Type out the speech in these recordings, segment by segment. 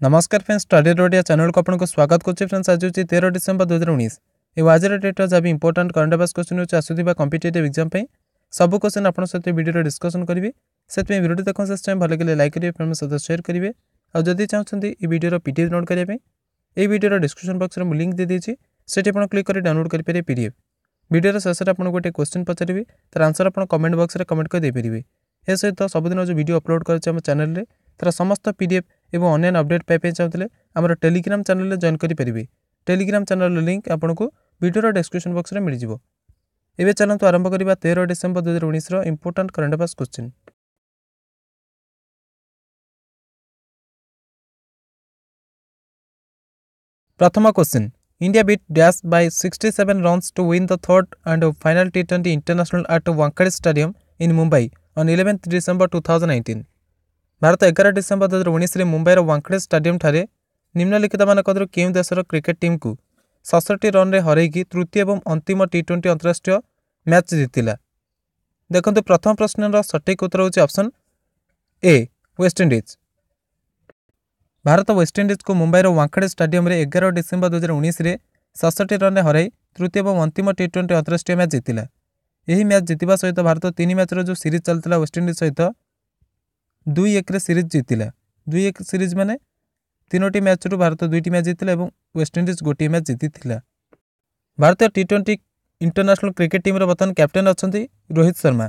ନମସ୍କାର friend study Odia ଚ୍ୟାନେଲକୁ ଆପଣଙ୍କୁ ସ୍ୱାଗତ କରୁଛି ଫ୍ରେଣ୍ଡସ୍ ଆଜି ହେଉଛି ତେର ଡିସେମ୍ବର ଦୁଇ ହଜାର ଉଣେଇଶ ଏବଂ ଆଜିର ଡେଟ୍ର ଯାହା ବି ଇମ୍ପୋର୍ଟାଣ୍ଟ କରେଣ୍ଟ ଆଫେୟାର୍ସ କ୍ୱେଶ୍ଚନ୍ ହେଉଛି ଆସୁଥିବା କମ୍ପିଟେଟିଭ୍ ଏକ୍ଜାମ୍ ପାଇଁ ସବୁ କ୍ୱେଶ୍ଚନ୍ ଆପଣଙ୍କ ସହିତ ଭିଡ଼ିଓରେ ଡିସ୍କସନ୍ କରିବି ସେଥିପାଇଁ ଭିଡ଼ିଓଟି ଦେଖନ୍ତୁ ଶେଷ ଟାଇମ୍ ଭଲ ଲାଗିଲେ ଲାଇକ୍ କରିବେ ଫ୍ରେଣ୍ଡ ସହିତ ସେୟାର କରିବେ ଆଉ ଯଦି ଚାହୁଁଛନ୍ତି ଏହି ଭିଡ଼ିଓର ପି ଡି ଏଫ୍ ଡାଉନଲୋଡ଼ କରିବା ପାଇଁ ଏହି ଭିଡ଼ିଓର ଡିସ୍କ୍ରିପ୍ସନ୍ ବକ୍ସରେ ମୁଁ ଲିଙ୍କ୍ ଦେଇଦେଇଛି ସେଠି ଆପଣ କ୍ଲିକ୍ କରି ଡାଉନଲୋଡ଼ କରିପାରିବେ ପି ଡି ଏଫ୍ ଭିଡ଼ିଓର ଶେଷରେ ଆପଣଙ୍କୁ ଗୋଟେ କ୍ୱେଶ୍ଚନ୍ ପଚାରିବି ତାର ଆନ୍ସର୍ ଆପଣ କମେଣ୍ଟ ବକ୍ସରେ କମେଣ୍ଟ କରି ଦେଇପାରିବେ ଏ ସହିତ ସବୁଦିନ ଯେଉଁ ଭିଡ଼ିଓ ଅପଲୋଡ଼ କରୁଛି ଆମ ଚ୍ୟାନେଲରେ ତାର ସମସ୍ତ ପି ଡି ଏଫ୍ ଏବଂ ଅନ୍ୟାନ୍ୟ ଅପଡେଟ୍ ପାଇବା ପାଇଁ ଚାହୁଁଥିଲେ ଆମର ଟେଲିଗ୍ରାମ ଚ୍ୟାନେଲରେ ଜଏନ୍ କରିପାରିବେ ଟେଲିଗ୍ରାମ ଚ୍ୟାନେଲର ଲିଙ୍କ୍ ଆପଣଙ୍କୁ ଭିଡ଼ିଓର ଡେସ୍କ୍ରିପ୍ସନ୍ ବକ୍ସରେ ମିଳିଯିବ। ଏବେ ଚାଲନ୍ତୁ ଆରମ୍ଭ କରିବା ତେର ଡିସେମ୍ବର ଦୁଇ ହଜାର ଉଣେଇଶର ଇମ୍ପୋର୍ଟାଣ୍ଟ କରେଣ୍ଟ ଆଫେୟାର୍ସ କ୍ୱେଶ୍ଚିନ୍ ପ୍ରଥମ question India beat dash by sixty seven runs to win the third and final T twenty international at Wankhede stadium in Mumbai on eleventh December two thousand nineteen Bharat ଏଗାର December ଦୁଇ ହଜାର ଉଣେଇଶରେ ମୁମ୍ବାଇର ୱାଙ୍କଡେ ଷ୍ଟାଡିୟମ୍ଠାରେ ନିମ୍ନଲିଖିତମାନଙ୍କ ମଧ୍ୟରୁ କେଉଁ ଦେଶର କ୍ରିକେଟ୍ ଟିମ୍କୁ ସତଷଠି ରନ୍ରେ ହରାଇକି ତୃତୀୟ ଏବଂ ଅନ୍ତିମ ଟି ଟ୍ୱେଣ୍ଟି ଅନ୍ତରାଷ୍ଟ୍ରୀୟ ମ୍ୟାଚ୍ ଜିତିଲା? ଦେଖନ୍ତୁ ପ୍ରଥମ ପ୍ରଶ୍ନର ସଠିକ୍ ଉତ୍ତର ହେଉଛି option A West Indies Bharat ୱେଷ୍ଟଇଣ୍ଡିଜ୍କୁ ମୁମ୍ବାଇର ୱାଙ୍କଡେ ଷ୍ଟାଡିୟମ୍ରେ ଏଗାର ଡିସେମ୍ବର ଦୁଇ ହଜାର ଉଣେଇଶରେ ସତଷଠି ରନ୍ରେ ହରାଇ ତୃତୀୟ ଏବଂ ଅନ୍ତିମ ଟି ଟ୍ୱେଣ୍ଟି ଅନ୍ତରାଷ୍ଟ୍ରୀୟ ମ୍ୟାଚ୍ ଜିତିଲା। ଏହି ମ୍ୟାଚ୍ ଜିତିବା ସହିତ ଭାରତ ତିନି ମ୍ୟାଚ୍ର ଯେଉଁ ସିରିଜ୍ ଚାଲିଥିଲା ୱେଷ୍ଟଇଣ୍ଡିଜ୍ ସହିତ ଦୁଇ ଏକରେ ସିରିଜ୍ ଜିତିଲା ଦୁଇ ଏକ ସିରିଜ୍ ମାନେ ତିନୋଟି ମ୍ୟାଚ୍ରୁ ଭାରତ ଦୁଇଟି ମ୍ୟାଚ୍ ଜିତିଲା ଏବଂ ୱେଷ୍ଟଇଣ୍ଡିଜ୍ ଗୋଟିଏ ମ୍ୟାଚ୍ ଜିତିଥିଲା ଭାରତୀୟ ଟି ଟ୍ୱେଣ୍ଟି ଇଣ୍ଟରନ୍ୟାସନାଲ କ୍ରିକେଟ୍ ଟିମ୍ର ବର୍ତ୍ତମାନ କ୍ୟାପ୍ଟେନ୍ ଅଛନ୍ତି ରୋହିତ ଶର୍ମା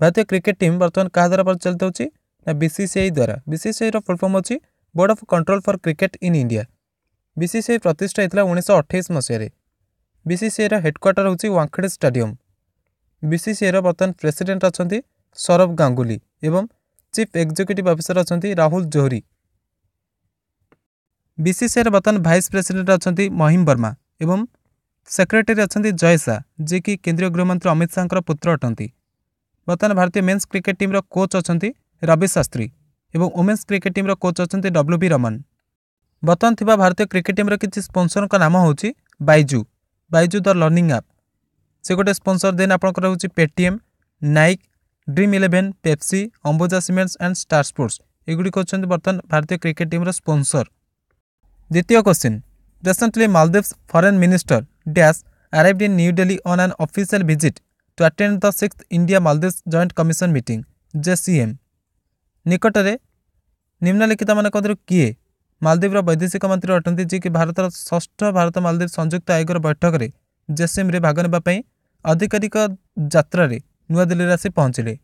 ଭାରତୀୟ କ୍ରିକେଟ୍ ଟିମ୍ ବର୍ତ୍ତମାନ କାହା ଦ୍ୱାରା ପରିଚାଳିତ ହେଉଛି ନା ବିସିସିଆଇ ଦ୍ୱାରା ବିସିସିଆଇର ଫୁଲ୍ ଫର୍ମ ଅଛି board of control for cricket in India BCCI ପ୍ରତିଷ୍ଠା ହୋଇଥିଲା ଉଣେଇଶହ ଅଠେଇଶ ମସିହାରେ। ବିସିସିଆଇର ହେଡ଼କ୍ୱାର୍ଟର ହେଉଛି ୱାଙ୍କଡେ ଷ୍ଟାଡିୟମ୍ ବିସିସିଆଇର ବର୍ତ୍ତମାନ ପ୍ରେସିଡେଣ୍ଟ ଅଛନ୍ତି ସୌରଭ ଗାଙ୍ଗୁଲି ଏବଂ ଚିଫ୍ ଏକ୍ଜିକ୍ୟୁଟିଭ୍ ଅଫିସର ଅଛନ୍ତି ରାହୁଲ ଜୋହରୀ। ବିସିସିଆଇର ବର୍ତ୍ତମାନ ଭାଇସ୍ ପ୍ରେସିଡେଣ୍ଟ ଅଛନ୍ତି ମହିମ ବର୍ମା ଏବଂ ସେକ୍ରେଟାରୀ ଅଛନ୍ତି ଜୟ ଶାହ ଯିଏକି କେନ୍ଦ୍ରୀୟ ଗୃହମନ୍ତ୍ରୀ ଅମିତ ଶାହାଙ୍କର ପୁତ୍ର ଅଟନ୍ତି। ବର୍ତ୍ତମାନ ଭାରତୀୟ ମେନ୍ସ କ୍ରିକେଟ୍ ଟିମ୍ର କୋଚ୍ ଅଛନ୍ତି ରବି ଶାସ୍ତ୍ରୀ ଏବଂ ଓମେନ୍ସ କ୍ରିକେଟ୍ ଟିମ୍ର କୋଚ୍ ଅଛନ୍ତି ଡବ୍ଲ୍ୟୁ ବି ରମନ। ବର୍ତ୍ତମାନ ଥିବା ଭାରତୀୟ କ୍ରିକେଟ୍ ଟିମ୍ର କିଛି ସ୍ପନ୍ସରଙ୍କ ନାମ ହେଉଛି Byju. Byju the learning app. ସେ ଗୋଟେ ସ୍ପନ୍ସର ଦେନ୍ ଆପଣଙ୍କର ହେଉଛି Paytm Nike dream eleven Pepsi Ambuja cements and star sports ଏଗୁଡ଼ିକ ହେଉଛନ୍ତି ବର୍ତ୍ତମାନ ଭାରତୀୟ କ୍ରିକେଟ୍ ଟିମ୍ର ସ୍ପନ୍ସର ଦ୍ୱିତୀୟ question recently Maldives foreign minister dash arrived in New Delhi on an official visit to attend the 6th India Maldives Joint Commission meeting JCM ନିକଟରେ ନିମ୍ନଲିଖିତମାନଙ୍କ ମଧ୍ୟରୁ କିଏ ମାଲଦୀପର ବୈଦେଶିକ ମନ୍ତ୍ରୀ ଅଟନ୍ତି ଯିଏକି ଭାରତର ଷଷ୍ଠ ଭାରତ ମାଲଦୀପ ସଂଯୁକ୍ତ ଆୟୋଗର ବୈଠକରେ ଜେସିଏମ୍ରେ ଭାଗ ନେବା ପାଇଁ ଆଧିକାରିକ ଯାତ୍ରାରେ ନୂଆଦିଲ୍ଲୀରେ ଆସି ପହଞ୍ଚିଲେ।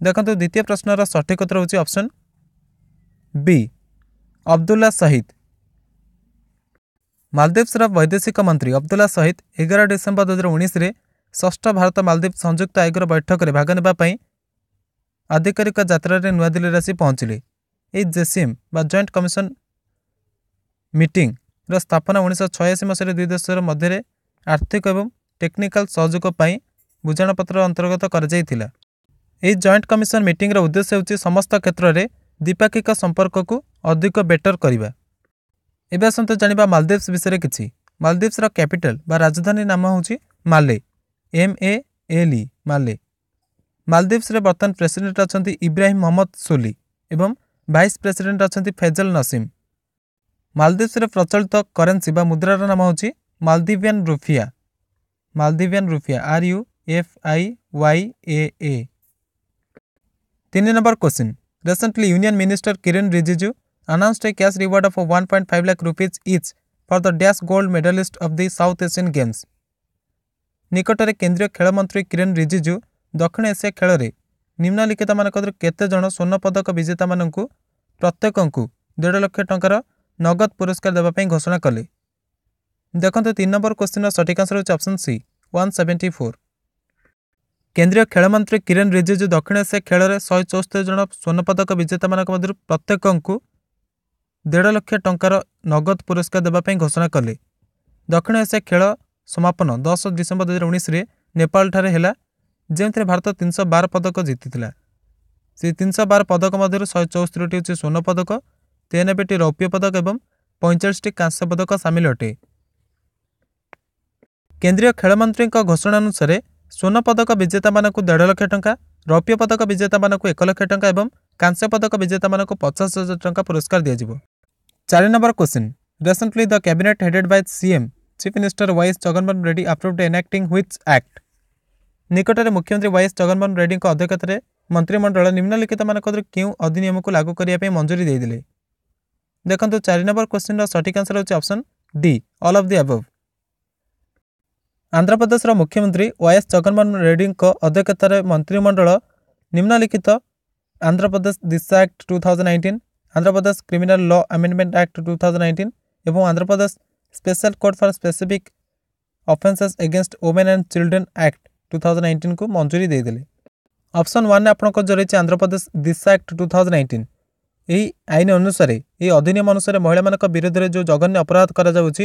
ଦେଖନ୍ତୁ ଦ୍ୱିତୀୟ ପ୍ରଶ୍ନର ସଠିକ୍ ଉତ୍ତର ହେଉଛି ଅପସନ୍ ବି ଅବଦୁଲ୍ଲା ସହିଦ। ମାଲଦୀପ୍ସର ବୈଦେଶିକ ମନ୍ତ୍ରୀ ଅବଦୁଲ୍ଲା ସହିଦ ଏଗାର ଡିସେମ୍ବର ଦୁଇ ହଜାର ଉଣେଇଶରେ ଷଷ୍ଠ ଭାରତ ମାଲଦୀପ ସଂଯୁକ୍ତ ଆୟୋଗର ବୈଠକରେ ଭାଗ ନେବା ପାଇଁ ଆଧିକାରିକ ଯାତ୍ରାରେ ନୂଆଦିଲ୍ଲୀରେ ଆସି ପହଞ୍ଚିଲେ। ଏହି ଜେସିଏମ୍ ବା ଜଏଣ୍ଟ କମିଶନ ମିଟିଂର ସ୍ଥାପନା ଉଣେଇଶହ ଛୟାଅଶୀ ମସିହାରେ ଦୁଇ ଦେଶର ମଧ୍ୟରେ ଆର୍ଥିକ ଏବଂ ଟେକ୍ନିକାଲ ସହଯୋଗ ପାଇଁ ବୁଝାମଣାପତ୍ର ଅନ୍ତର୍ଗତ କରାଯାଇଥିଲା। ଏହି ଜଏଣ୍ଟ କମିଶନ ମିଟିଂର ଉଦ୍ଦେଶ୍ୟ ହେଉଛି ସମସ୍ତ କ୍ଷେତ୍ରରେ ଦ୍ୱିପାକ୍ଷିକ ସମ୍ପର୍କକୁ ଅଧିକ ବେଟର କରିବା। ଏବେ ଆସନ୍ତୁ ଜାଣିବା ମାଲଦୀପ୍ସ ବିଷୟରେ କିଛି। ମାଲଦୀପ୍ସର କ୍ୟାପିଟାଲ ବା ରାଜଧାନୀ ନାମ ହେଉଛି Male M A L E Male. ମାଲଦୀପ୍ସରେ ବର୍ତ୍ତମାନ ପ୍ରେସିଡେଣ୍ଟ ଅଛନ୍ତି ଇବ୍ରାହିମ ମହମ୍ମଦ ସୋଲି ଏବଂ ଭାଇସ୍ ପ୍ରେସିଡେଣ୍ଟ ଅଛନ୍ତି ଫେଜଲ ନସିମ୍। ମାଲଦୀପ୍ସରେ ପ୍ରଚଳିତ କରେନ୍ସି ବା ମୁଦ୍ରାର ନାମ ହେଉଛି Maldivian rufiyaa. Maldivian rufiyaa R U F I Y A A ତିନି number question recently union minister Kiren Rijiju announced a cash reward of 1.5 lakh rupees each for the dash gold medalist of the South Asian Games. ନିକଟରେ କେନ୍ଦ୍ରୀୟ ଖେଳ ମନ୍ତ୍ରୀ କିରେନ୍ ରିଜିଜୁ ଦକ୍ଷିଣ Asia ଖେଳରେ ନିମ୍ନଲିଖିତମାନଙ୍କ ମଧ୍ୟରୁ କେତେ ଜଣ ସ୍ୱର୍ଣ୍ଣ ପଦକ ବିଜେତାମାନଙ୍କୁ ପ୍ରତ୍ୟେକଙ୍କୁ ଦେଢ଼ ଲକ୍ଷ ଟଙ୍କାର ନଗଦ ପୁରସ୍କାର ଦେବା ପାଇଁ ଘୋଷଣା କଲେ ଦେଖନ୍ତୁ ତିନି ନମ୍ବର କ୍ୱେଶ୍ଚିନ୍ର ସଠିକ୍ ଆନ୍ସର ହେଉଛି option C one seventy four କେନ୍ଦ୍ରୀୟ ଖେଳମନ୍ତ୍ରୀ କିରେନ୍ ରିଜିଜୁ ଦକ୍ଷିଣ ଏସିଆ ଖେଳରେ ଶହେ ଚଉସ୍ତରୀ ଜଣ ସ୍ୱର୍ଣ୍ଣପଦକ ବିଜେତାମାନଙ୍କ ମଧ୍ୟରୁ ପ୍ରତ୍ୟେକଙ୍କୁ ଦେଢ଼ ଲକ୍ଷ ଟଙ୍କାର ନଗଦ ପୁରସ୍କାର ଦେବା ପାଇଁ ଘୋଷଣା କଲେ। ଦକ୍ଷିଣ ଏସିଆ ଖେଳ ସମାପନ ଦଶ ଡିସେମ୍ବର ଦୁଇ ହଜାର ଉଣେଇଶରେ ନେପାଳଠାରେ ହେଲା ଯେଉଁଥିରେ ଭାରତ ତିନିଶହ ବାର ପଦକ ଜିତିଥିଲା। ସେହି ତିନିଶହ ବାର ପଦକ ମଧ୍ୟରୁ ଶହେ ଚଉସ୍ତରୀଟି ହେଉଛି ସ୍ୱର୍ଣ୍ଣ ପଦକ ତେୟାନବେଟି ରୌପ୍ୟ ପଦକ ଏବଂ ପଇଁଚାଳିଶଟି କାଂସ୍ୟ ପଦକ ସାମିଲ ଅଟେ। କେନ୍ଦ୍ରୀୟ ଖେଳମନ୍ତ୍ରୀଙ୍କ ଘୋଷଣା ଅନୁସାରେ ସ୍ୱର୍ଣ୍ଣ ପଦକ ବିଜେତାମାନଙ୍କୁ ଦେଢ଼ ଲକ୍ଷ ଟଙ୍କା ରୌପ୍ୟ ପଦକ ବିଜେତାମାନଙ୍କୁ ଏକ ଲକ୍ଷ ଟଙ୍କା ଏବଂ କାଂସ୍ୟ ପଦକ ବିଜେତାମାନଙ୍କୁ ପଚାଶ ହଜାର ଟଙ୍କା ପୁରସ୍କାର ଦିଆଯିବ। ଚାରି number question recently the cabinet headed by CM chief minister YS Jaganmohan Reddy approved enacting which act ନିକଟରେ ମୁଖ୍ୟମନ୍ତ୍ରୀ ୱାଇଏସ୍ ଜଗନମୋହନ ରେଡ୍ଡିଙ୍କ ଅଧ୍ୟକ୍ଷତାରେ ମନ୍ତ୍ରିମଣ୍ଡଳ ନିମ୍ନଲିଖିତମାନଙ୍କ କେଉଁ ଅଧିନିୟମକୁ ଲାଗୁ କରିବା ପାଇଁ ମଞ୍ଜୁରୀ ଦେଇଥିଲେ? ଦେଖନ୍ତୁ ଚାରି ନମ୍ବର କ୍ୱେଶ୍ଚିନ୍ର ସଠିକ୍ ଆନ୍ସର ହେଉଛି option D all of the above ଆନ୍ଧ୍ରପ୍ରଦେଶର ମୁଖ୍ୟମନ୍ତ୍ରୀ ୱାଏସ୍ ଜଗନମୋହନ ରେଡ୍ଡିଙ୍କ ଅଧ୍ୟକ୍ଷତାରେ ମନ୍ତ୍ରିମଣ୍ଡଳ ନିମ୍ନଲିଖିତ Andhra Pradesh Disha act two thousand nineteen Andhra Pradesh criminal law amendment act two thousand nineteen ଏବଂ Andhra Pradesh special court for specific offences against women and children act two thousand ନାଇଣ୍ଟିନ୍କୁ ମଞ୍ଜୁରୀ ଦେଇଦେଲେ। Option ୱାନ୍ରେ ଆପଣଙ୍କ ରହିଛି Andhra Pradesh Disha act two thousand nineteen. ଏହି ଆଇନ ଅନୁସାରେ ଏହି ଅଧିନିୟମ ଅନୁସାରେ ମହିଳାମାନଙ୍କ ବିରୋଧରେ ଯେଉଁ ଜଘନ୍ୟ ଅପରାଧ କରାଯାଉଛି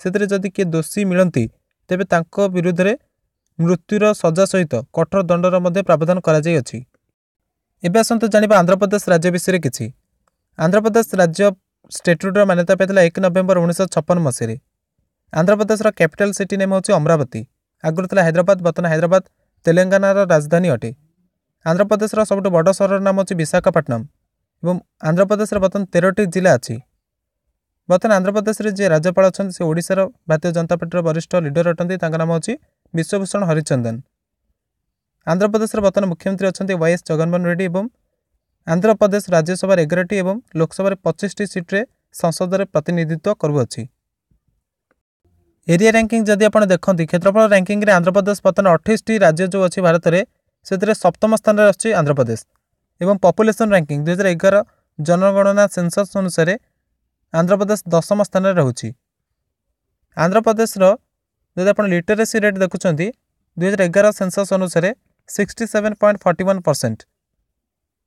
ସେଥିରେ ଯଦି କିଏ ଦୋଷୀ ମିଳନ୍ତି ତେବେ ତାଙ୍କ ବିରୁଦ୍ଧରେ ମୃତ୍ୟୁର ସଜା ସହିତ କଠୋର ଦଣ୍ଡର ମଧ୍ୟ ପ୍ରାବଧାନ କରାଯାଇଅଛି। ଏବେ ଆସନ୍ତୁ ଜାଣିବା ଆନ୍ଧ୍ରପ୍ରଦେଶ ରାଜ୍ୟ ବିଷୟରେ କିଛି। ଆନ୍ଧ୍ରପ୍ରଦେଶ ରାଜ୍ୟ ଷ୍ଟେଟ୍ୟୁଟ୍ର ମାନ୍ୟତା ପାଇଥିଲା ଏକ ନଭେମ୍ବର ଉଣେଇଶହ ଛପନ ମସିହାରେ। ଆନ୍ଧ୍ରପ୍ରଦେଶର କ୍ୟାପିଟାଲ ସିଟି ନେମ୍ ହେଉଛି ଅମରାବତୀ। ଆଗରୁ ଥିଲା ହାଇଦ୍ରାବାଦ ବର୍ତ୍ତମାନ ହାଇଦ୍ରାବାଦ ତେଲେଙ୍ଗାନାର ରାଜଧାନୀ ଅଟେ। ଆନ୍ଧ୍ରପ୍ରଦେଶର ସବୁଠୁ ବଡ଼ ସହରର ନାମ ହେଉଛି ବିଶାଖାପାଟନମ୍ ଏବଂ ଆନ୍ଧ୍ରପ୍ରଦେଶରେ ବର୍ତ୍ତମାନ ତେରଟି ଜିଲ୍ଲା ଅଛି। ବର୍ତ୍ତମାନ ଆନ୍ଧ୍ରପ୍ରଦେଶରେ ଯିଏ ରାଜ୍ୟପାଳ ଅଛନ୍ତି ସେ ଓଡ଼ିଶାର ଭାରତୀୟ ଜନତା ପାର୍ଟିର ବରିଷ୍ଠ ଲିଡର ଅଟନ୍ତି। ତାଙ୍କ ନାମ ହେଉଛି ବିଶ୍ୱଭୂଷଣ ହରିଚନ୍ଦନ। ଆନ୍ଧ୍ରପ୍ରଦେଶର ବର୍ତ୍ତମାନ ମୁଖ୍ୟମନ୍ତ୍ରୀ ଅଛନ୍ତି ୱାଇଏସ୍ ଜଗନମୋହନ ରେଡ୍ଡି ଏବଂ ଆନ୍ଧ୍ରପ୍ରଦେଶ ରାଜ୍ୟସଭାରେ ଏଗାରଟି ଏବଂ ଲୋକସଭାରେ ପଚିଶଟି ସିଟ୍ରେ ସଂସଦରେ ପ୍ରତିନିଧିତ୍ୱ କରୁଅଛି। ଏରିଆ ର୍ୟାଙ୍କିଂ ଯଦି ଆପଣ ଦେଖନ୍ତି କ୍ଷେତ୍ରଫଳ ର୍ୟାଙ୍କିଂରେ ଆନ୍ଧ୍ରପ୍ରଦେଶ ବର୍ତ୍ତମାନ ଅଠେଇଶଟି ରାଜ୍ୟ ଯେଉଁ ଅଛି ଭାରତରେ ସେଥିରେ ସପ୍ତମ ସ୍ଥାନରେ ଆସୁଛି ଆନ୍ଧ୍ରପ୍ରଦେଶ। ଏବଂ ପପୁଲେସନ୍ ର୍ୟାଙ୍କିଂ ଦୁଇହଜାର ଏଗାର ଜନଗଣନା ସେନ୍ସସ୍ ଅନୁସାରେ ଆନ୍ଧ୍ରପ୍ରଦେଶ ଦଶମ ସ୍ଥାନରେ ରହୁଛି। ଆନ୍ଧ୍ରପ୍ରଦେଶର ଯଦି ଆପଣ ଲିଟରେସି ରେଟ୍ ଦେଖୁଛନ୍ତି ଦୁଇହଜାର ଏଗାର ସେନ୍ସସ୍ ଅନୁସାରେ sixty seven point forty one percent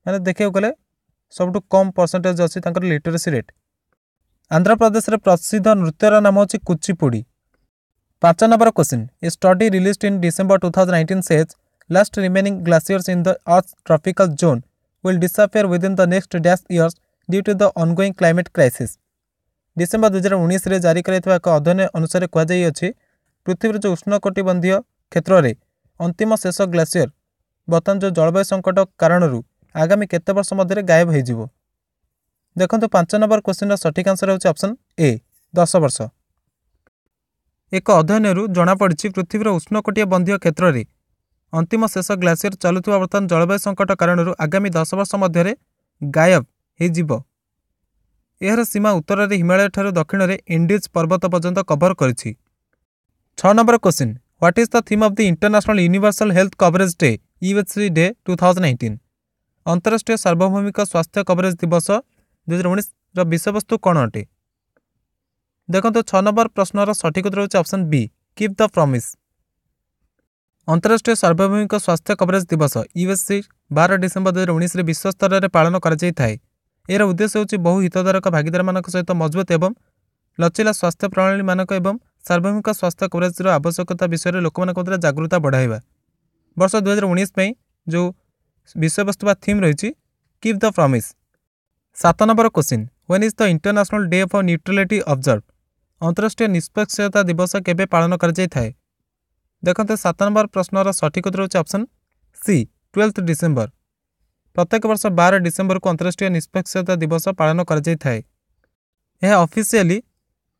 ମାନେ ଦେଖିବାକୁ ଗଲେ ସବୁଠୁ କମ୍ ପରସେଣ୍ଟେଜ୍ ଅଛି ତାଙ୍କର ଲିଟରେସି ରେଟ୍। ଆନ୍ଧ୍ରପ୍ରଦେଶରେ ପ୍ରସିଦ୍ଧ ନୃତ୍ୟର ନାମ ହେଉଛି କୁଚିପୁଡ଼ି। ପାଞ୍ଚ number question a study release in December two thousand nineteen says last remaining glaciers in the earth tropical zone will disappear within the next dash years due to the ongoing climate crisis. December ଦୁଇହଜାର ଉଣେଇଶରେ ଜାରି କରାଯାଇଥିବା ଏକ ଅଧ୍ୟୟନ ଅନୁସାରେ କୁହାଯାଇଅଛି ପୃଥିବୀର ଯେଉଁ ଉଷ୍ଣକଟିବନ୍ଧୀୟ କ୍ଷେତ୍ରରେ ଅନ୍ତିମ ଶେଷ ଗ୍ଲାସିୟର ବର୍ତ୍ତମାନ ଯେଉଁ ଜଳବାୟୁ ସଙ୍କଟ କାରଣରୁ ଆଗାମୀ କେତେ ବର୍ଷ ମଧ୍ୟରେ ଗାୟବ ହୋଇଯିବ? ଦେଖନ୍ତୁ ପାଞ୍ଚ ନମ୍ବର କ୍ୱେଶ୍ଚିନ୍ର ସଠିକ୍ ଆନ୍ସର ହେଉଛି ଅପସନ୍ ଏ ଦଶ ବର୍ଷ। ଏକ ଅଧ୍ୟୟନରୁ ଜଣାପଡ଼ିଛି ପୃଥିବୀର ଉଷ୍ଣକଟିଆ ବନ୍ଧୀୟ କ୍ଷେତ୍ରରେ ଅନ୍ତିମ ଶେଷ ଗ୍ଲାସିୟର ଚାଲୁଥିବା ବର୍ତ୍ତମାନ ଜଳବାୟୁ ସଙ୍କଟ କାରଣରୁ ଆଗାମୀ ଦଶ ବର୍ଷ ମଧ୍ୟରେ ଗାୟବ ହୋଇଯିବ। ଏହାର ସୀମା ଉତ୍ତରରେ ହିମାଳୟ ଠାରୁ ଦକ୍ଷିଣରେ ଇଣ୍ଡିଜ୍ ପର୍ବତ ପର୍ଯ୍ୟନ୍ତ କଭର କରିଛି। ଛଅ number question what is the theme of the international universal health coverage day UHC day two thousand nineteen ଅନ୍ତରାଷ୍ଟ୍ରୀୟ ସାର୍ବଭୌମିକ ସ୍ୱାସ୍ଥ୍ୟ କଭରେଜ ଦିବସ ଦୁଇହଜାର ଉଣେଇଶର ବିଷୟବସ୍ତୁ କ'ଣ ଅଟେ? ଦେଖନ୍ତୁ ଛଅ ନମ୍ବର ପ୍ରଶ୍ନର ସଠିକ୍ ଉତ୍ତର ହେଉଛି option B keep the promise ଅନ୍ତରାଷ୍ଟ୍ରୀୟ ସାର୍ବଭୌମିକ ସ୍ୱାସ୍ଥ୍ୟ କଭରେଜ ଦିବସ ୟୁଏସ୍ସି ବାର ଡିସେମ୍ବର ଦୁଇହଜାର ଉଣେଇଶରେ ବିଶ୍ୱସ୍ତରରେ ପାଳନ କରାଯାଇଥାଏ। ଏହାର ଉଦ୍ଦେଶ୍ୟ ହେଉଛି ବହୁ ହିତଧାରକ ଭାଗିଦାରମାନଙ୍କ ସହିତ ମଜବୁତ ଏବଂ ଲଚିଲା ସ୍ୱାସ୍ଥ୍ୟ ପ୍ରଣାଳୀମାନଙ୍କ ଏବଂ ସାର୍ବଭୌମିକ ସ୍ୱାସ୍ଥ୍ୟ କଭରେଜର ଆବଶ୍ୟକତା ବିଷୟରେ ଲୋକମାନଙ୍କ ମଧ୍ୟରେ ଜାଗୃତା ବଢ଼ାଇବା। ବର୍ଷ ଦୁଇହଜାର ଉଣେଇଶ ପାଇଁ ଯେଉଁ ବିଷୟବସ୍ତୁ ବା ଥିମ୍ ରହିଛି କିପ୍ ଦ ପ୍ରମିସ୍ ସାତ number question when is the international day for neutrality observe ଅନ୍ତରାଷ୍ଟ୍ରୀୟ ନିଷ୍ପକ୍ଷତା ଦିବସ କେବେ ପାଳନ କରାଯାଇଥାଏ? ଦେଖନ୍ତୁ ସାତ ନମ୍ବର ପ୍ରଶ୍ନର ସଠିକ୍ ଉତ୍ତର ହେଉଛି ଅପସନ୍ ସି ଟୁଏଲ୍ଥ ଡିସେମ୍ବର ପ୍ରତ୍ୟେକ ବର୍ଷ ବାର ଡିସେମ୍ବରକୁ ଅନ୍ତରାଷ୍ଟ୍ରୀୟ ନିଷ୍ପକ୍ଷତା ଦିବସ ପାଳନ କରାଯାଇଥାଏ। ଏହା ଅଫିସିଆଲି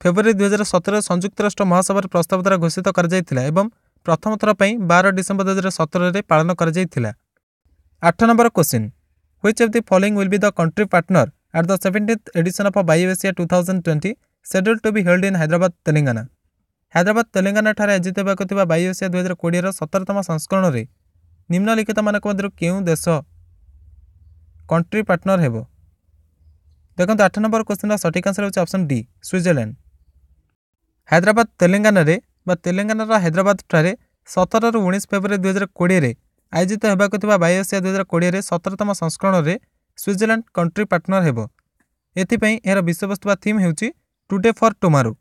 ଫେବୃଆରୀ ଦୁଇହଜାର ସତରରେ ସଂଯୁକ୍ତ ରାଷ୍ଟ୍ର ମହାସଭାରେ ପ୍ରସ୍ତାବ ଦ୍ୱାରା ଘୋଷିତ କରାଯାଇଥିଲା ଏବଂ ପ୍ରଥମ ଥର ପାଇଁ ବାର ଡିସେମ୍ବର ଦୁଇହଜାର ସତରରେ ପାଳନ କରାଯାଇଥିଲା। ଆଠ number question which of the following will be the country partner at the seventeenth edition of Bio Asia two thousand twenty scheduled to be held in Hyderabad Telangana Hyderabad ତେଲେଙ୍ଗାନାଠାରେ ଆୟୋଜିତ ହେବାକୁ ଥିବା ବାୟୁ ଏସିଆ ଦୁଇହଜାର କୋଡ଼ିଏର ସତରତମ ସଂସ୍କରଣରେ ନିମ୍ନଲିଖିତମାନଙ୍କ ମଧ୍ୟରୁ କେଉଁ ଦେଶ କଣ୍ଟ୍ରି ପାର୍ଟନର ହେବ। ଦେଖନ୍ତୁ ଆଠ ନମ୍ବର କ୍ୱେଶ୍ଚିନ୍ର ସଠିକ୍ ଆନ୍ସର ହେଉଛି ଅପସନ୍ ଡି ସୁଇଜରଲ୍ୟାଣ୍ଡ ହାଇଦ୍ରାବାଦ ତେଲେଙ୍ଗାନାରେ ବା ତେଲେଙ୍ଗାନାର ହାଇଦ୍ରାବାଦଠାରେ ସତରରୁ ଉଣେଇଶ ଫେବୃଆରୀ ଦୁଇହଜାର କୋଡ଼ିଏରେ ଆୟୋଜିତ ହେବାକୁ ଥିବା ବାୟୁ ଦୁଇହଜାର କୋଡ଼ିଏରେ ସତରତମ ସଂସ୍କରଣରେ ସୁଇଜରଲ୍ୟାଣ୍ଡ କଣ୍ଟ୍ରି ପାର୍ଟନର ହେବ। ଏଥିପାଇଁ ଏହାର ବିଷୟବସ୍ତୁ ବା ଥିମ୍ ହେଉଛି ଟୁଡେ ଫର୍ ଟୁମାରୋ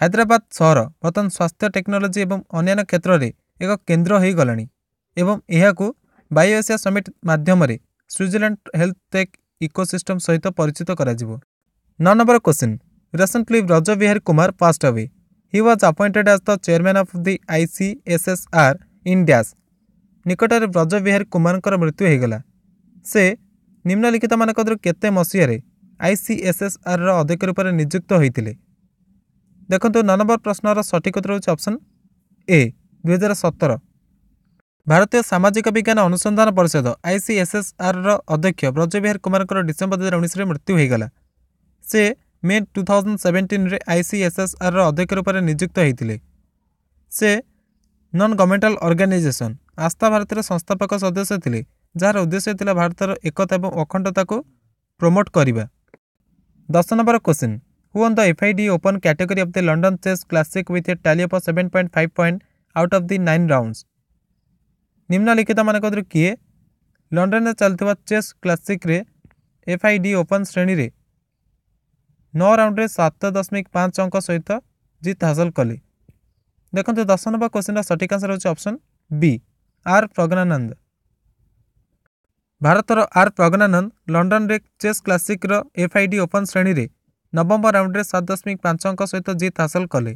ହାଇଦ୍ରାବାଦ ସହର ବର୍ତ୍ତମାନ ସ୍ୱାସ୍ଥ୍ୟ ଟେକ୍ନୋଲୋଜି ଏବଂ ଅନ୍ୟାନ୍ୟ କ୍ଷେତ୍ରରେ ଏକ କେନ୍ଦ୍ର ହୋଇଗଲାଣି ଏବଂ ଏହାକୁ ବାୟୋ ଏସିଆ ସମିଟ୍ ମାଧ୍ୟମରେ ସୁଇଜରଲ୍ୟାଣ୍ଡ ହେଲ୍ଥ ଟେକ୍ ଇକୋସିଷ୍ଟମ୍ ସହିତ ପରିଚିତ କରାଯିବ। ନଅ number question recently Braj Bihari Kumar passed away he was appointed as the chairman of the I C S S R in dash ନିକଟରେ ବ୍ରଜ ବିହାରୀ କୁମାରଙ୍କର ମୃତ୍ୟୁ ହୋଇଗଲା। ସେ ନିମ୍ନଲିଖିତମାନଙ୍କ ମଧ୍ୟରୁ କେତେ ମସିହାରେ ଆଇସିଏସ୍ଏସ୍ଆର୍ର ଅଧ୍ୟକ୍ଷ ରୂପରେ ନିଯୁକ୍ତ ହୋଇଥିଲେ? ଦେଖନ୍ତୁ ନଅ ନମ୍ବର ପ୍ରଶ୍ନର ସଠିକ୍ ଉତ୍ତର ହେଉଛି ଅପସନ୍ ଏ ଦୁଇହଜାର ସତର। ଭାରତୀୟ ସାମାଜିକ ବିଜ୍ଞାନ ଅନୁସନ୍ଧାନ ପରିଷଦ ଆଇସିଏସ୍ଏସ୍ଆର୍ର ଅଧ୍ୟକ୍ଷ ବ୍ରଜବିହାର କୁମାରଙ୍କର ଡିସେମ୍ବର ଦୁଇହଜାର ଉଣେଇଶରେ ମୃତ୍ୟୁ ହୋଇଗଲା। ସେ ମେ ଟୁ ଥାଉଜେଣ୍ଡ ସେଭେଣ୍ଟିନ୍ରେ ଆଇସିଏସ୍ଏସ୍ଆର୍ର ଅଧ୍ୟକ୍ଷ ରୂପରେ ନିଯୁକ୍ତ ହୋଇଥିଲେ। ସେ ନନ୍ ଗଭର୍ଣ୍ଣମେଣ୍ଟାଲ ଅର୍ଗାନାଇଜେସନ୍ ଆସ୍ଥା ଭାରତର ସଂସ୍ଥାପକ ସଦସ୍ୟ ଥିଲେ ଯାହାର ଉଦ୍ଦେଶ୍ୟ ଥିଲା ଭାରତର ଏକତା ଏବଂ ଅଖଣ୍ଡତାକୁ ପ୍ରମୋଟ୍ କରିବା। ଦଶ number question won the FID Open category of the London Chess Classic with a tally of 7.5 point out of the 9 rounds. ନିମ୍ନଲିଖିତ ମାନଙ୍କ ମଧ୍ୟରୁ କିଏ ଲଣ୍ଡନରେ ଚାଲିଥିବା ଚେସ୍ କ୍ଲାସିକ୍ରେ ଏଫ୍ଆଇଡି ଓପନ୍ ଶ୍ରେଣୀରେ ନଅ ରାଉଣ୍ଡରେ ସାତ ଦଶମିକ ପାଞ୍ଚ ଅଙ୍କ ସହିତ ଜିତ୍ ହାସଲ କଲେ ଦେଖନ୍ତୁ ଦଶ ନମ୍ବର କ୍ୱେଶ୍ଚିନ୍ର ସଠିକ୍ ଆନ୍ସର୍ ହେଉଛି ଅପସନ୍ ବି ଆର୍ ପ୍ରଜ୍ଞାନନ୍ଦ ଭାରତର ଆର୍ ପ୍ରଜ୍ଞାନନ୍ଦ ଲଣ୍ଡନରେ ଚେସ୍ କ୍ଲାସିକ୍ର ଏଫ୍ଆଇଡି ଓପନ୍ ଶ୍ରେଣୀରେ ନବମ ରାଉଣ୍ଡରେ ସାତ ଦଶମିକ ପାଞ୍ଚ ଅଙ୍କ ସହିତ ଜିତ୍ ହାସଲ କଲେ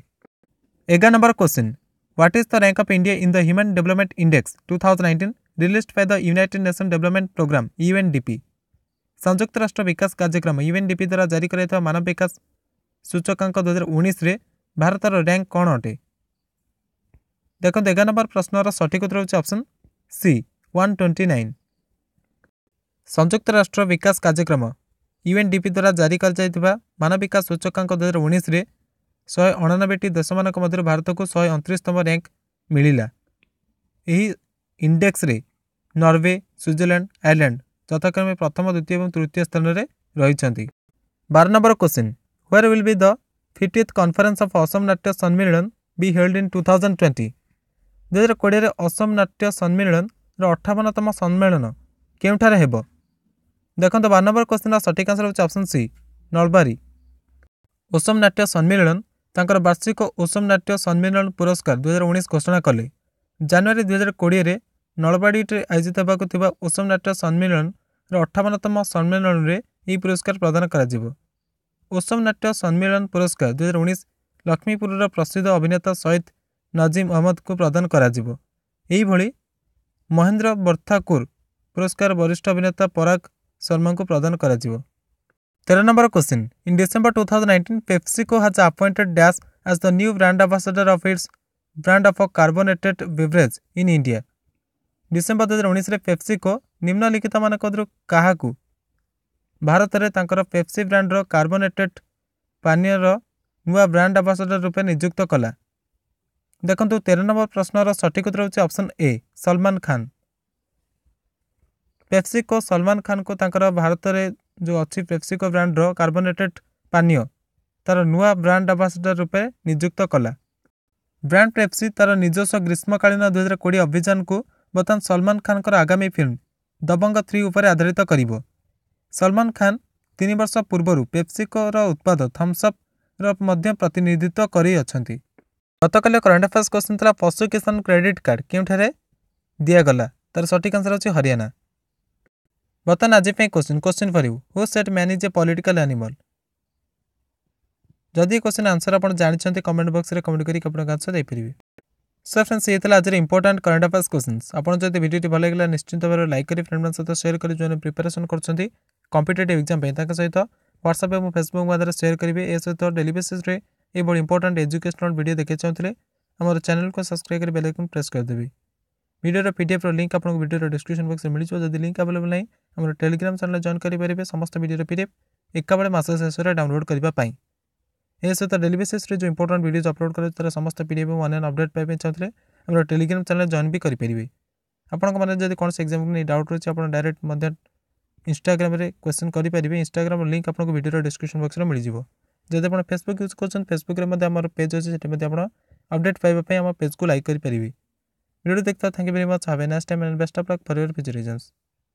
ଏଗାର number question what is the rank of India in the human development index two thousand nineteen released by the United Nation development programme UNDP ସଂଯୁକ୍ତ ରାଷ୍ଟ୍ର ବିକାଶ କାର୍ଯ୍ୟକ୍ରମ ୟୁଏନ୍ଡିପି ଦ୍ୱାରା ଜାରି କରାଯାଇଥିବା ମାନବ ବିକାଶ ସୂଚକାଙ୍କ ଦୁଇହଜାର ଉଣେଇଶରେ ଭାରତର ର୍ୟାଙ୍କ କ'ଣ ଅଟେ ଦେଖନ୍ତୁ ଏଗାର ନମ୍ବର ପ୍ରଶ୍ନର ସଠିକ୍ ଉତ୍ତର ହେଉଛି option C one twenty nine ସଂଯୁକ୍ତ ରାଷ୍ଟ୍ର ବିକାଶ କାର୍ଯ୍ୟକ୍ରମ ୟୁଏନ୍ଡିପି ଦ୍ୱାରା ଜାରି କରାଯାଇଥିବା ମାନବ ବିକାଶ ସୂଚକାଙ୍କ ଦୁଇହଜାର ଉଣେଇଶରେ ଶହେ ଅଣାନବେଟି ଦେଶମାନଙ୍କ ମଧ୍ୟରୁ ଭାରତକୁ ଶହେ ଅଣତିରିଶତମ ର୍ୟାଙ୍କ ମିଳିଲା। ଏହି ଇଣ୍ଡେକ୍ସରେ ନରୱେ ସୁଇଜରଲ୍ୟାଣ୍ଡ ଆୟାରଲ୍ୟାଣ୍ଡ ଯଥାକ୍ରମେ ପ୍ରଥମ ଦ୍ୱିତୀୟ ଏବଂ ତୃତୀୟ ସ୍ଥାନରେ ରହିଛନ୍ତି। ବାର number question where will be the fiftieth conference of Asom Natya Sammilan be held in two thousand twenty ଦୁଇହଜାର କୋଡ଼ିଏରେ ଅସମ ନାଟ୍ୟ ସମ୍ମିଳନର ଅଠାବନତମ ସମ୍ମେଳନ କେଉଁଠାରେ ହେବ? ଦେଖନ୍ତୁ ବାର ନମ୍ବର କ୍ୱେଶ୍ଚିନ୍ର ସଠିକ୍ ଆନ୍ସର୍ ହେଉଛି ଅପସନ୍ ସି ନଳବାରୀ। ଓସମ ନାଟ୍ୟ ସମ୍ମିଳନ ତାଙ୍କର ବାର୍ଷିକ ଓସମ ନାଟ୍ୟ ସମ୍ମିଳନ ପୁରସ୍କାର ଦୁଇହଜାର ଉଣେଇଶ ଘୋଷଣା କଲେ। ଜାନୁଆରୀ ଦୁଇହଜାର କୋଡ଼ିଏରେ ନଳବାଡ଼ିରେ ଆୟୋଜିତ ହେବାକୁ ଥିବା ଓସମ ନାଟ୍ୟ ସମ୍ମିଳନର ଅଠାବନତମ ସମ୍ମିଳନୀରେ ଏହି ପୁରସ୍କାର ପ୍ରଦାନ କରାଯିବ। ଓସମ ନାଟ୍ୟ ସମ୍ମିଳନ ପୁରସ୍କାର ଦୁଇହଜାର ଉଣେଇଶ ଲକ୍ଷ୍ମୀପୁରର ପ୍ରସିଦ୍ଧ ଅଭିନେତା ସୟିଦ ନଜିମ ଅହମ୍ମଦଙ୍କୁ ପ୍ରଦାନ କରାଯିବ। ଏହିଭଳି ମହେନ୍ଦ୍ର ବର୍ଥାକୁର ପୁରସ୍କାର ବରିଷ୍ଠ ଅଭିନେତା ପରାଗ ଶର୍ମାଙ୍କୁ ପ୍ରଦାନ କରାଯିବ। ତେର number question in December two thousand nineteen PepsiCo has appointed dash as the new brand ambassador of its brand of carbonated beverage in India December ଦୁଇହଜାର ଉଣେଇଶରେ ପେପ୍ସିକୋ ନିମ୍ନଲିଖିତମାନଙ୍କ ମଧ୍ୟରୁ କାହାକୁ ଭାରତରେ ତାଙ୍କର ପେପ୍ସି ବ୍ରାଣ୍ଡର କାର୍ବୋନେଟେଡ୍ ପାନୀୟର ନୂଆ ବ୍ରାଣ୍ଡ ଆମ୍ବାସଡ଼ର ରୂପେ ନିଯୁକ୍ତ କଲା ଦେଖନ୍ତୁ ତେର ନମ୍ବର ପ୍ରଶ୍ନର ସଠିକ୍ ଉତ୍ତର ହେଉଛି option A Salman Khan PepsiCo Salman ଖାନଙ୍କୁ ତାଙ୍କର ଭାରତରେ ଯେଉଁ ଅଛି ପେପ୍ସିକୋ ବ୍ରାଣ୍ଡର କାର୍ବୋନେଟେଡ୍ ପାନୀୟ ତା'ର ନୂଆ ବ୍ରାଣ୍ଡ ଆମ୍ବାସଡ଼ର ରୂପେ ନିଯୁକ୍ତ କଲା। ବ୍ରାଣ୍ଡ ପେପ୍ସି ତା'ର ନିଜସ୍ୱ ଗ୍ରୀଷ୍ମକାଳୀନ ଦୁଇହଜାର କୋଡ଼ିଏ ଅଭିଯାନକୁ ବର୍ତ୍ତମାନ ସଲମାନ ଖାନଙ୍କର ଆଗାମୀ ଫିଲ୍ମ ଦବଙ୍ଗ ଥ୍ରୀ ଉପରେ ଆଧାରିତ କରିବ। ସଲମାନ ଖାନ ତିନି ବର୍ଷ ପୂର୍ବରୁ ପେପ୍ସିକୋର ଉତ୍ପାଦ ଥମ୍ସଅପ୍ର ମଧ୍ୟ ପ୍ରତିନିଧିତ୍ୱ କରିଅଛନ୍ତି। ଗତକାଲି କରେଣ୍ଟ ଆଫେୟାର୍ସ କ୍ୱେଶ୍ଚିନ୍ ଥିଲା ପଶୁ କିଷାନ କ୍ରେଡିଟ୍ କାର୍ଡ଼ କେଉଁଠାରେ ଦିଆଗଲା? ତା'ର ସଠିକ୍ ଆନ୍ସର୍ ହେଉଛି ହରିୟାଣା। ବର୍ତ୍ତମାନ ଆଜି ପାଇଁ question question for you who said man is a political animal ଯଦି କ୍ୱେଶ୍ଚିନ୍ ଆନ୍ସର୍ ଆପଣ ଜାଣିଛନ୍ତି କମେଣ୍ଟ ବକ୍ସରେ କମେଣ୍ଟ କରିକି ଆପଣଙ୍କ ଆନ୍ସର୍ ଦେଇପାରିବେ। ସୋ ଫ୍ରେଣ୍ଡସ୍ ଇଏ ଥିଲା ଆଜିର ଇମ୍ପୋର୍ଟାଣ୍ଟ କରେଣ୍ଟ ଆଫେୟାର୍ସ କ୍ୱେଶ୍ଚିନ୍ସ ଆପଣ ଯଦି ଭିଡ଼ିଓଟି ଭଲ ଲାଗିଲା ନିଶ୍ଚିତ ଭାବରେ ଲାଇକ୍ କରି ଫ୍ରେଣ୍ଡମାନଙ୍କ ସହିତ ସେୟାର କରି ଯେଉଁମାନେ ପ୍ରିପାରେସନ୍ କରୁଛନ୍ତି କମ୍ପିଟେଟିଭ୍ ଏକ୍ଜାମ୍ ପାଇଁ ତାଙ୍କ ସହିତ ହ୍ୱାଟ୍ସଆପ୍ ଏବଂ ଫେସବୁକ୍ ମାଧ୍ୟମରେ ସେୟାର କରିବେ। ଏ ସହିତ ଡେଲି ବେସିସ୍ରେ ଏଭଳି ଇମ୍ପୋର୍ଟାଣ୍ଟ ଏଜୁକେସନାଲ୍ ଭିଡ଼ିଓ ଦେଖିବାକୁ ଚାହୁଁଥିଲେ ଆମର ଚ୍ୟାନେଲକୁ ସବସ୍କ୍ରାଇବ୍ କରି ବେଲ୍ ଆଇକନ୍ ପ୍ରେସ୍ କରିଦେବେ। ভিডিওর পিডিএফ লিঙ্ক আপনার ভিডিওর ডিସ୍କ୍ରିପସନ୍ ବକ୍ସରେ ମିଳିଯିବ ଯଦି ଲିଙ୍କ୍ ଆଭେଲେବଲ୍ ନାହିଁ ଆମର ଟେଲିଗ୍ରାମ ଚ୍ୟାନେଲ୍ ଜଏନ୍ କରିପାରିବେ ସମସ୍ତ ଭିଡ଼ିଓର ପିଡ଼ିଏଫ୍ ଏକାବେଳେ ମାସ ଶେଷରେ ଡାଉନଲୋଡ଼ କରିବା ପାଇଁ ଏହା ସହିତ ଡେଲି ବେସିସ୍ରେ ଯେଉଁ ଇମ୍ପୋର୍ଟାଣ୍ଟ ଭିଡ଼ିଓଜ୍ ଅପଲୋଡ଼ କରାଯାଉଛି ତା'ର ସମସ୍ତ ପିଡ଼ିଏଫ୍ ଏବଂ ଅନ୍ୟାନ୍ୟ ଅପଡ଼େଟ୍ ପାଇବା ପାଇଁ ଚାହୁଁଥିଲେ ଆମର ଟେଲିଗ୍ରାମ ଚ୍ୟାନେଲ୍ ଜଏନ୍ ବି କରିପାରିବେ ଆପଣଙ୍କମାନେ ଯଦି କୌଣସି ଏକ୍ଜାମ୍କୁ ନେଇ ଡାଉଟ୍ ରହିଛି ଆପଣ ଡାଇରେକ୍ଟ ମଧ୍ୟ ଇନଷ୍ଟାଗ୍ରାମରେ କ୍ୱେଶ୍ଚନ୍ କରିପାରିବେ ଇନଷ୍ଟାଗ୍ରାମର ଲିଙ୍କ୍ ଆପଣଙ୍କୁ ଭିଡ଼ିଓର ଡିସ୍କ୍ରିପସନ୍ ବକ୍ସରେ ମିଳିଯିବ ଯଦି ଆପଣ ଫେସବୁକ୍ ୟୁଜ୍ କରୁଛନ୍ତି ଫେସବୁକ୍ରେ ମଧ୍ୟ ଆମର ପେଜ୍ ଅଛି ସେଠି ମଧ୍ୟ ଆପଣ ଅପଡ଼େଟ୍ ପାଇବା ପାଇଁ ଆମ ପେଜ୍କୁ ଲାଇକ୍ କରିପାରିବେ Video देखता thank you very much have a next time and best of luck for your future reasons